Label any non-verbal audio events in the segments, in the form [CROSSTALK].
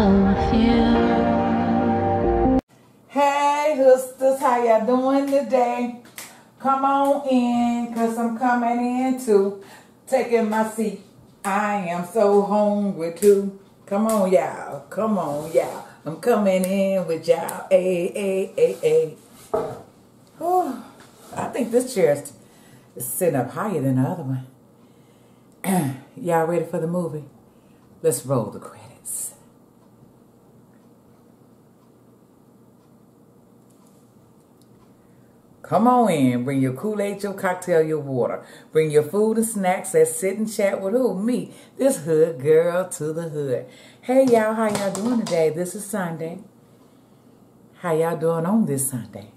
Hey, hustlers, how y'all doing today? Come on in, cause I'm coming in too. Taking my seat. I am so hungry too. Come on, y'all. Come on, y'all. I'm coming in with y'all. Hey, hey, hey, hey. Oh, I think this chair is sitting up higher than the other one. [CLEARS THROAT] y'all ready for the movie? Let's roll the credits. Come on in. Bring your Kool-Aid, your cocktail, your water. Bring your food and snacks. Let's sit and chat with who? Me, this hood girl to the hood. Hey, y'all. How y'all doing today? This is Sunday. How y'all doing on this Sunday?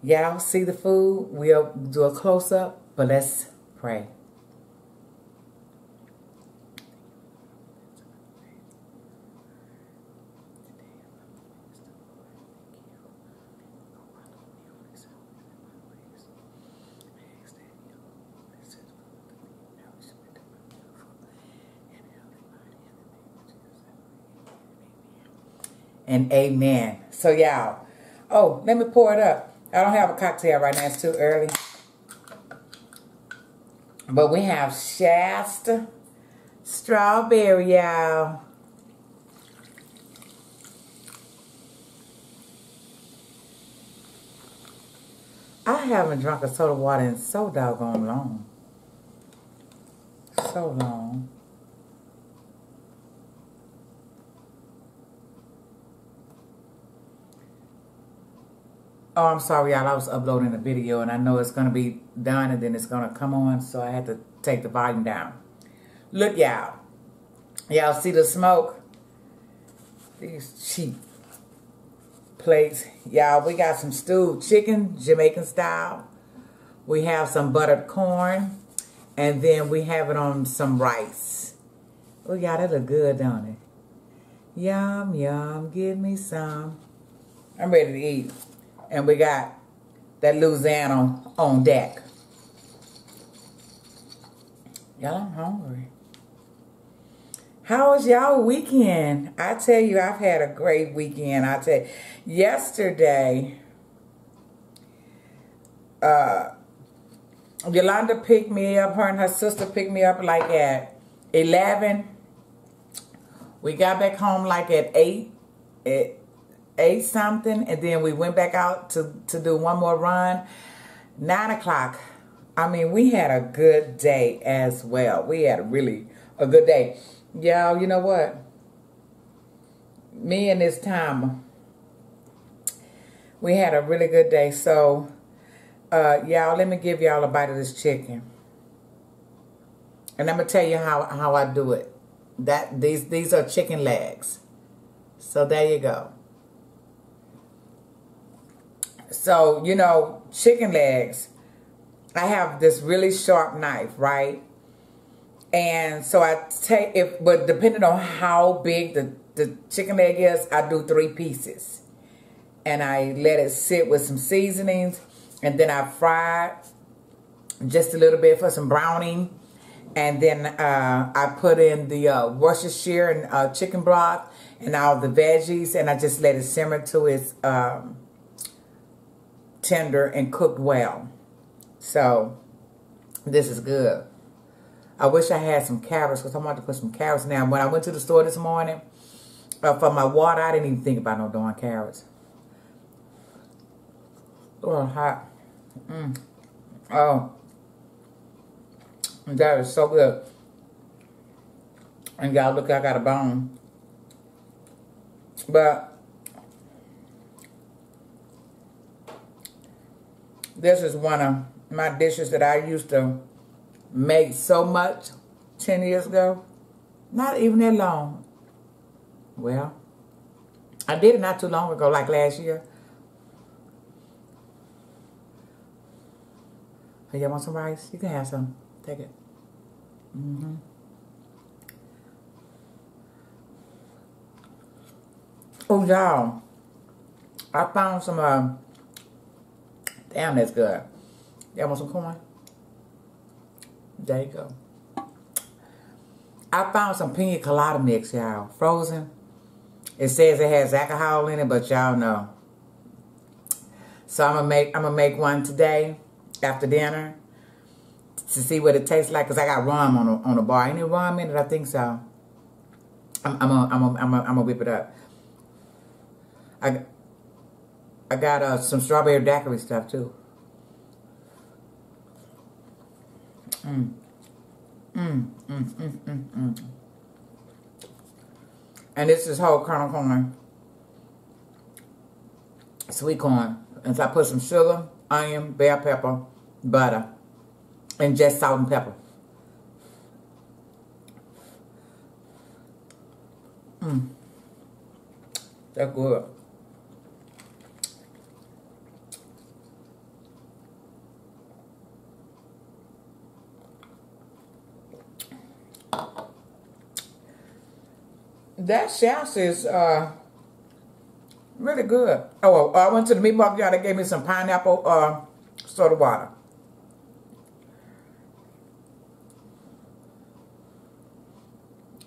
Y'all see the food? We'll do a close-up, but let's pray. And amen. So y'all, oh, let me pour it up. I don't have a cocktail right now. It's too early. But we have Shasta strawberry, y'all. I haven't drunk a soda water in so doggone long. So long. Oh, I'm sorry, y'all. I was uploading a video, and I know it's going to be done, and then it's going to come on, so I had to take the volume down. Look, y'all. Y'all see the smoke? These cheap plates. Y'all, we got some stewed chicken, Jamaican style. We have some buttered corn, and then we have it on some rice. Oh, y'all, that look good, don't it? Yum, yum, give me some. I'm ready to eat. And we got that Louisiana on deck. Y'all, I'm hungry. How was y'all weekend? I tell you, I've had a great weekend. I tell you, yesterday, uh, Yolanda picked me up. Her and her sister picked me up like at 11. We got back home like at 8. At ate something, and then we went back out to, to do one more run. Nine o'clock. I mean, we had a good day as well. We had a really a good day. Y'all, you know what? Me and this time, we had a really good day. So, uh, y'all, let me give y'all a bite of this chicken. And I'm going to tell you how, how I do it. That These, these are chicken legs. So, there you go. So, you know, chicken legs, I have this really sharp knife, right? And so I take, if, but depending on how big the, the chicken leg is, I do three pieces. And I let it sit with some seasonings. And then I fry just a little bit for some browning. And then uh, I put in the uh, Worcestershire and uh, chicken broth and all the veggies. And I just let it simmer to its... Um, tender and cooked well. So, this is good. I wish I had some carrots because I want to put some carrots now. When I went to the store this morning uh, for my water, I didn't even think about no darn carrots. Oh, hot. Mm. Oh. That is so good. And y'all look, I got a bone. But This is one of my dishes that I used to make so much 10 years ago. Not even that long. Well, I did it not too long ago, like last year. Hey, y'all want some rice? You can have some. Take it. Mm-hmm. Oh, y'all. I found some uh, Damn, that's good. Y'all want some corn? There you go. I found some pina colada mix, y'all. Frozen. It says it has alcohol in it, but y'all know. So I'm gonna make I'm gonna make one today after dinner to see what it tastes like. Cause I got rum on a, on the bar. Any rum in it? I think so. I'm I'm gonna I'm gonna I'm gonna, whip it up. I I got uh, some strawberry daiquiri stuff too. Mm. Mm, mm, mm, mm, mm. And this is whole kernel corn. Sweet corn. And so I put some sugar, onion, bell pepper, butter, and just salt and pepper. Mmm. That's good. That sauce is uh, really good. Oh, I went to the meat market. They gave me some pineapple uh, soda water.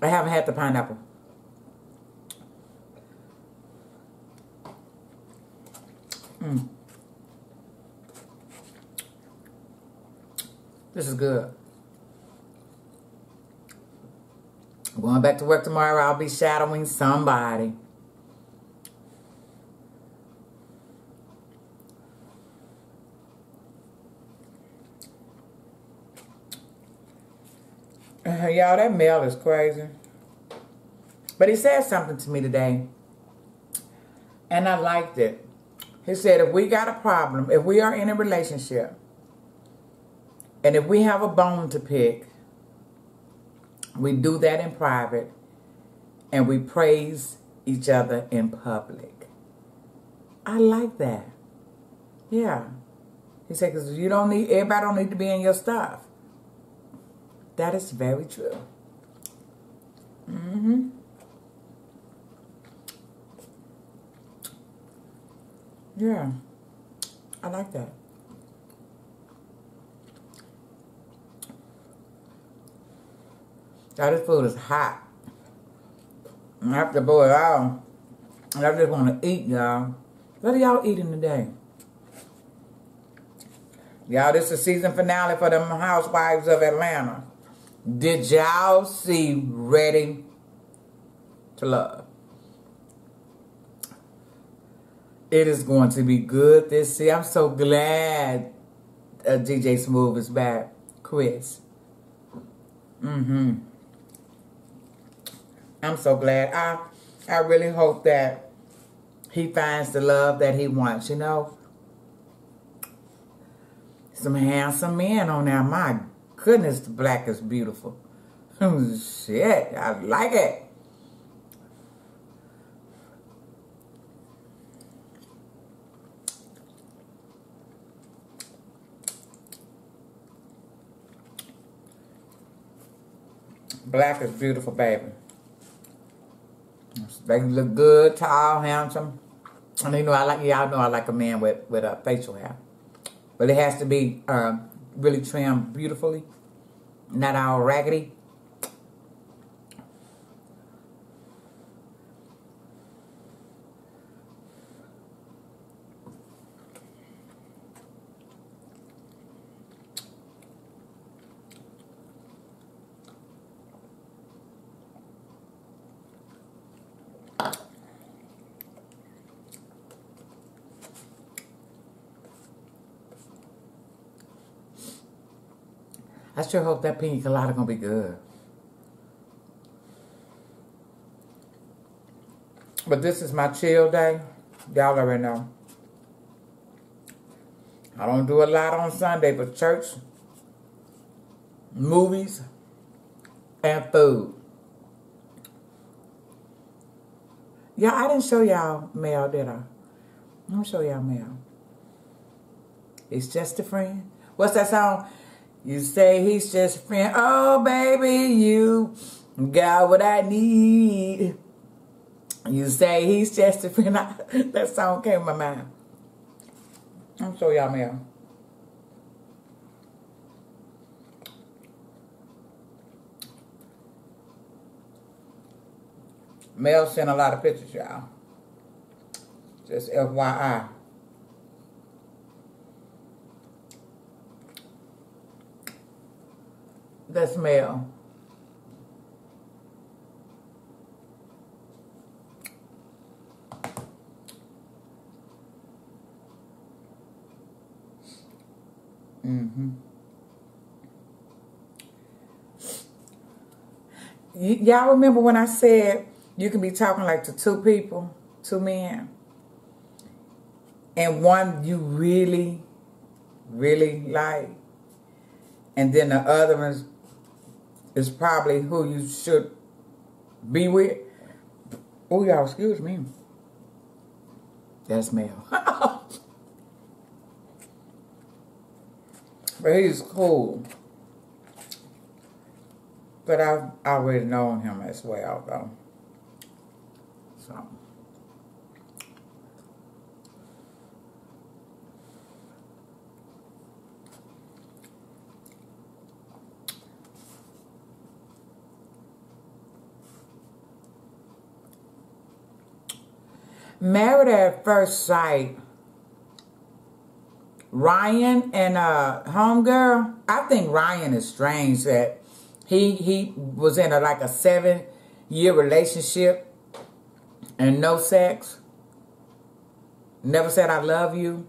I haven't had the pineapple. Mm. This is good. Going back to work tomorrow, I'll be shadowing somebody. Uh, Y'all, that Mel is crazy. But he said something to me today. And I liked it. He said, if we got a problem, if we are in a relationship, and if we have a bone to pick, we do that in private and we praise each other in public. I like that. Yeah. He said, because you don't need, everybody don't need to be in your stuff. That is very true. Mm-hmm. Yeah. I like that. Now this food is hot. I have to boil it out. And I just want to eat, y'all. What are y'all eating today? Y'all, this is season finale for the Housewives of Atlanta. Did y'all see Ready to Love? It is going to be good this year. I'm so glad uh, DJ Smooth is back. Chris. Mm-hmm. I'm so glad. I I really hope that he finds the love that he wants, you know. Some handsome men on there. My goodness, the black is beautiful. [LAUGHS] Shit, I like it. Black is beautiful, baby. They look good, tall, handsome. And you know, I like y'all know I like a man with with a facial hair, but it has to be uh, really trimmed beautifully, not all raggedy. I sure hope that pina colada gonna be good. But this is my chill day. Y'all already know. I don't do a lot on Sunday, but church, movies, and food. Y'all, I didn't show y'all Mel, did I? I'm show y'all Mel. It's just a friend. What's that song? You say he's just a friend. Oh, baby, you got what I need. You say he's just a friend. [LAUGHS] that song came to my mind. I'm sure y'all mail. Mel sent a lot of pictures, y'all. Just FYI. That's Mel. Mm-hmm. y'all remember when I said you can be talking like to two people, two men, and one you really, really like, and then the other one is probably who you should be with. Oh, y'all, excuse me. That's Mel. [LAUGHS] but he's cool. But I've already known him as well, though. So. Married at First Sight, Ryan and uh, Homegirl, I think Ryan is strange that he he was in a like a seven year relationship and no sex. Never said I love you.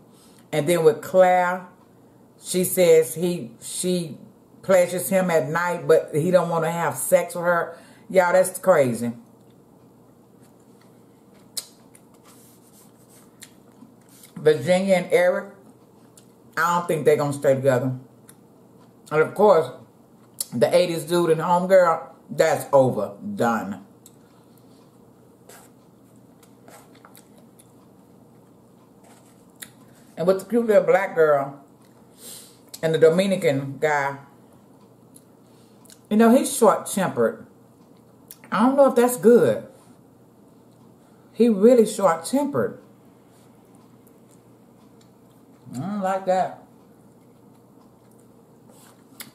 And then with Claire, she says he she pleasures him at night, but he don't want to have sex with her. Y'all, that's crazy. Virginia and Erik, I don't think they're going to stay together. And of course, the 80s dude and homegirl, that's over. Done. And with the cute little black girl and the Dominican guy, you know, he's short-tempered. I don't know if that's good. He really short-tempered. I don't like that.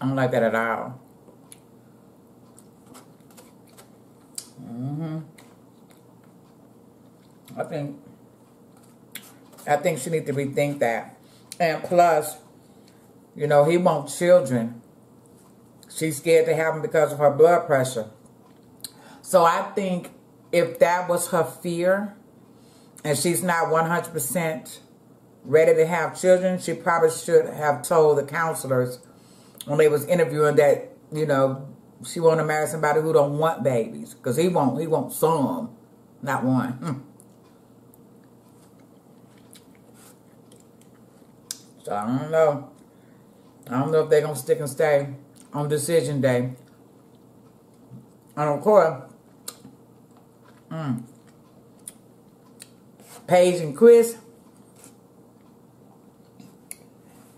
I don't like that at all. Mm-hmm. I think I think she needs to rethink that. And plus, you know, he wants children. She's scared to have them because of her blood pressure. So I think if that was her fear and she's not 100% ready to have children, she probably should have told the counselors when they was interviewing that, you know, she want to marry somebody who don't want babies. Because he won't. He wants some, not one. Hmm. So I don't know. I don't know if they're going to stick and stay on decision day. And of course, mm, Paige and Chris,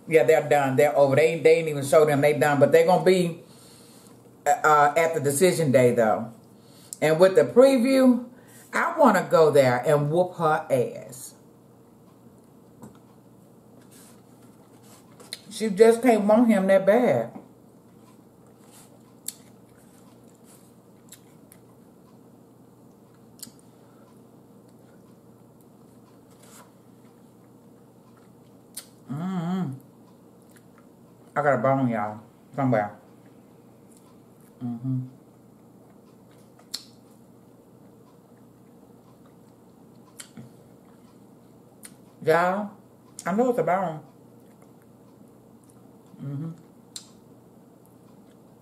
yeah, they're done. They're over. They, they ain't even show them they done. But they're going to be uh, at the decision day, though. And with the preview, I want to go there and whoop her ass. She just can't want him that bad. Mm -hmm. I got a bone, y'all, somewhere. Mm-hmm. Y'all, I know it's a bone. Mm-hmm.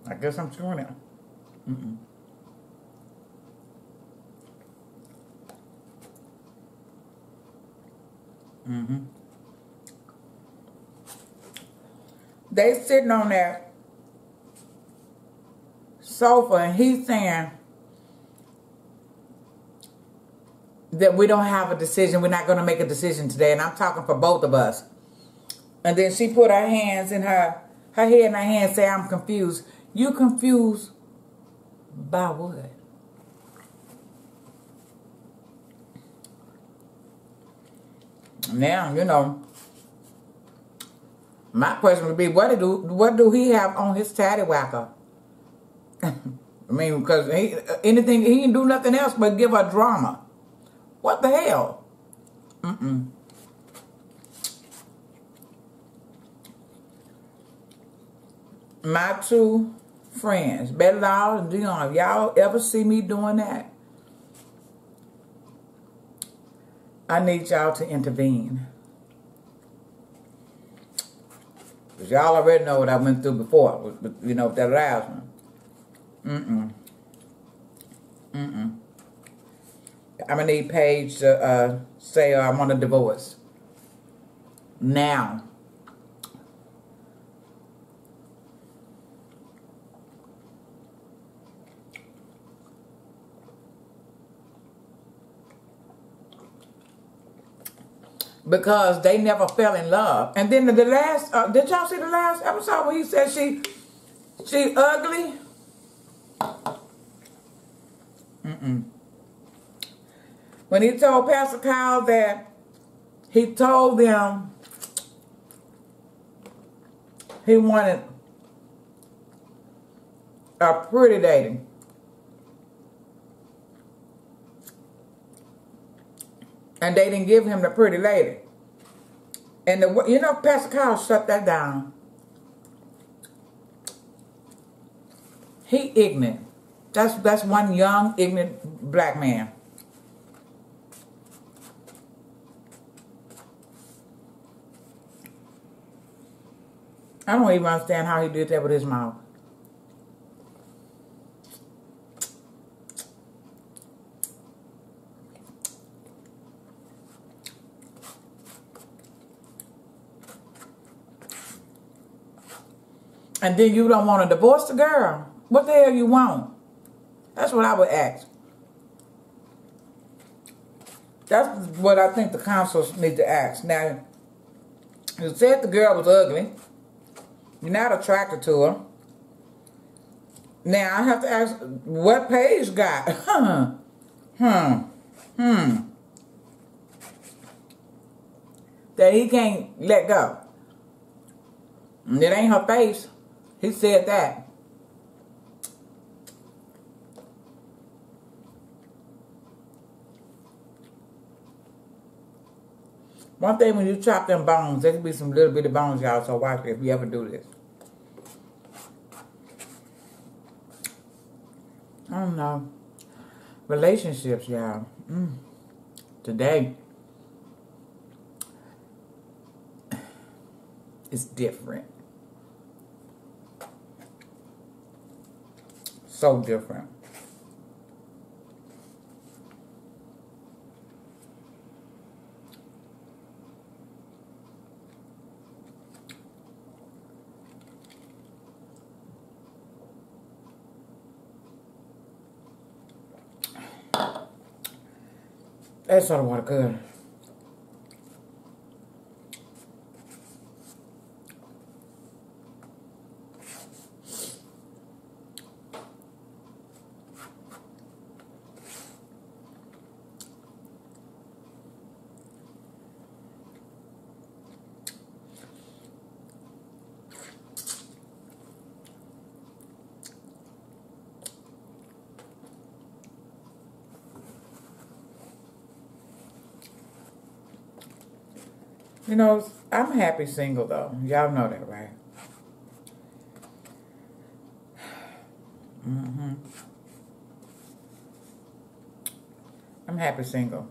I guess I'm chewing it. Mm-mm. Mm-hmm. They sitting on there sofa and he's saying that we don't have a decision. We're not going to make a decision today. And I'm talking for both of us. And then she put her hands in her, her head in her hand say, I'm confused. You confused by what? Now, you know, my question would be, what do, what do he have on his taddy whacker? [LAUGHS] I mean, because he, uh, anything, he didn't do nothing else but give her drama. What the hell? Mm-mm. My two friends, Betty Law and Dion, if y'all ever see me doing that, I need y'all to intervene. Because y'all already know what I went through before, you know, that last one. Mm-mm. Mm-mm. I'm going to need Paige to uh, say uh, I want a divorce. Now. Because they never fell in love. And then the last, uh, did y'all see the last episode where he said she, she ugly? Mm-mm. When he told Pastor Cal that he told them he wanted a pretty lady. And they didn't give him the pretty lady. And the you know Pastor Cal shut that down. He ignorant. That's that's one young ignorant black man. I don't even understand how he did that with his mouth. And then you don't want to divorce the girl. What the hell you want? That's what I would ask. That's what I think the councils need to ask. Now, you said the girl was ugly. You're not attracted to her. Now, I have to ask, what Paige got? [LAUGHS] Hmm. Hmm. That he can't let go. It ain't her face. He said that. One thing when you chop them bones, there can be some little bitty bones, y'all, so watch it if you ever do this. I don't know. Relationships, y'all. Mm. Today, it's different. So different. That soda water good. You know, I'm happy single though. Y'all know that, right? Mm-hmm. I'm happy single.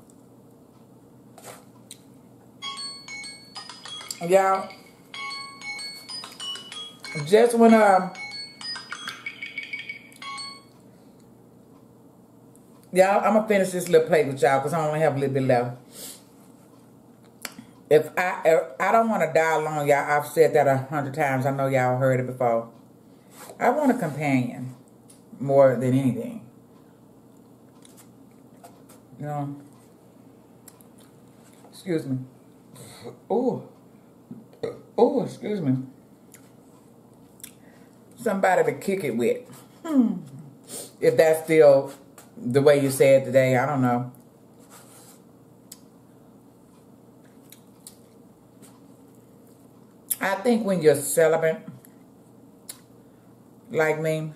Y'all, just when um, y'all, I'm gonna finish this little plate with y'all because I only have a little bit left if I if I don't want to die alone, y'all. I've said that a hundred times. I know y'all heard it before. I want a companion more than anything. You know. Excuse me. Oh. Oh, excuse me. Somebody to kick it with. Hmm. If that's still the way you say it today, I don't know. I think when you're celibate, like me,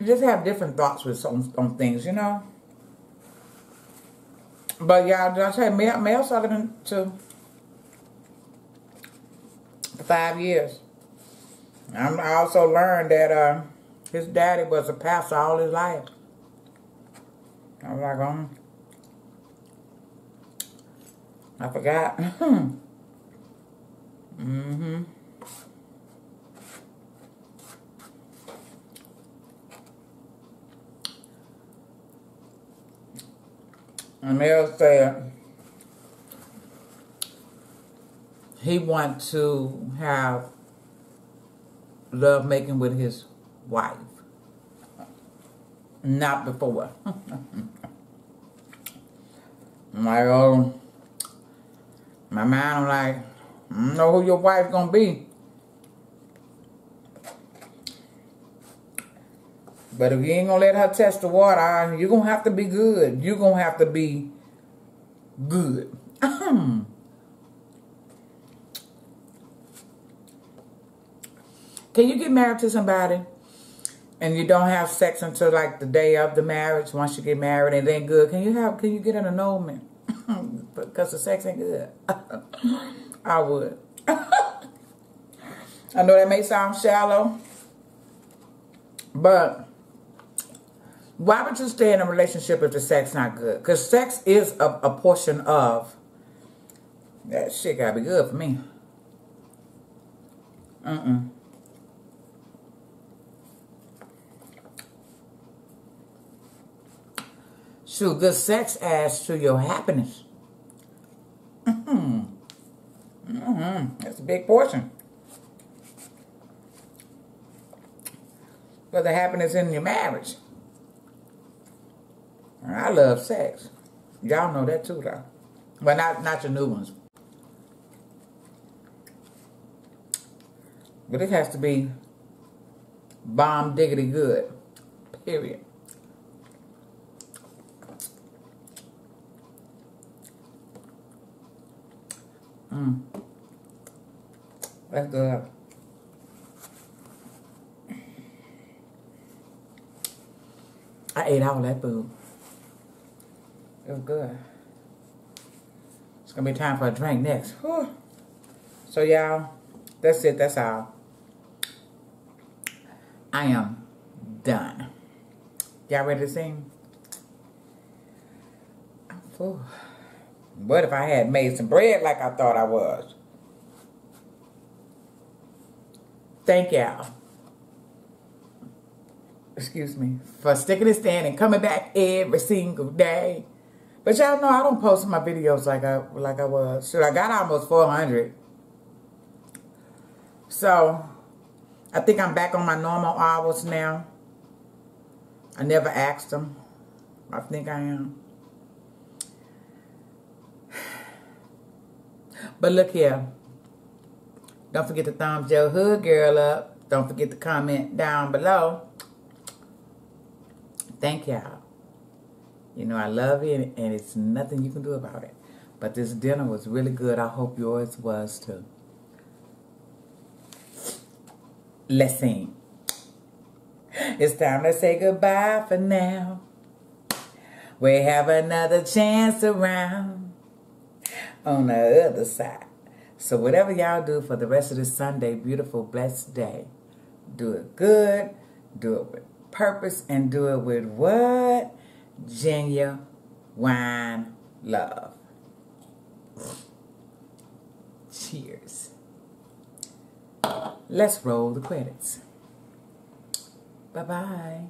You just have different thoughts with some on things, you know. But y'all, just say Mel, Mel Sullivan too. For five years. I'm, I also learned that uh, his daddy was a pastor all his life. I was like, um, I forgot. [LAUGHS] mm-hmm. And Mel said he want to have love making with his wife. Not before. [LAUGHS] my oh, my mind, like, know who your wife gonna be. But if you ain't gonna let her test the water, you're gonna have to be good. You're gonna have to be good. Can you get married to somebody and you don't have sex until like the day of the marriage? Once you get married and then good, can you have? Can you get an annulment? [LAUGHS] because the sex ain't good. [LAUGHS] I would. [LAUGHS] I know that may sound shallow, but why would you stay in a relationship if the sex not good? Because sex is a, a portion of that shit gotta be good for me. Mm-mm. Shoot, good sex adds to your happiness. Mm-hmm. Mm-hmm. That's a big portion. But the happiness in your marriage. I love sex. Y'all know that too, though. But not, not your new ones. But it has to be bomb diggity good. Period. Mm. That's good. I ate all that food. It was good. It's gonna be time for a drink next. Whew. So y'all, that's it. That's all. I am done. Y'all ready to sing? I'm full. What if I had made some bread like I thought I was? Thank y'all. Excuse me. For sticking and stand and coming back every single day. But y'all know I don't post my videos like I like I was. Shoot, I got almost 400. So, I think I'm back on my normal hours now. I never asked them. I think I am. But look here. Don't forget to thumbs your hood girl up. Don't forget to comment down below. Thank y'all. You know I love you and it's nothing you can do about it. But this dinner was really good. I hope yours was too. Let's sing. It's time to say goodbye for now. We have another chance around on the other side. So whatever y'all do for the rest of this Sunday, beautiful, blessed day, do it good, do it with purpose, and do it with what? Genuine love. Cheers. Let's roll the credits. Bye-bye.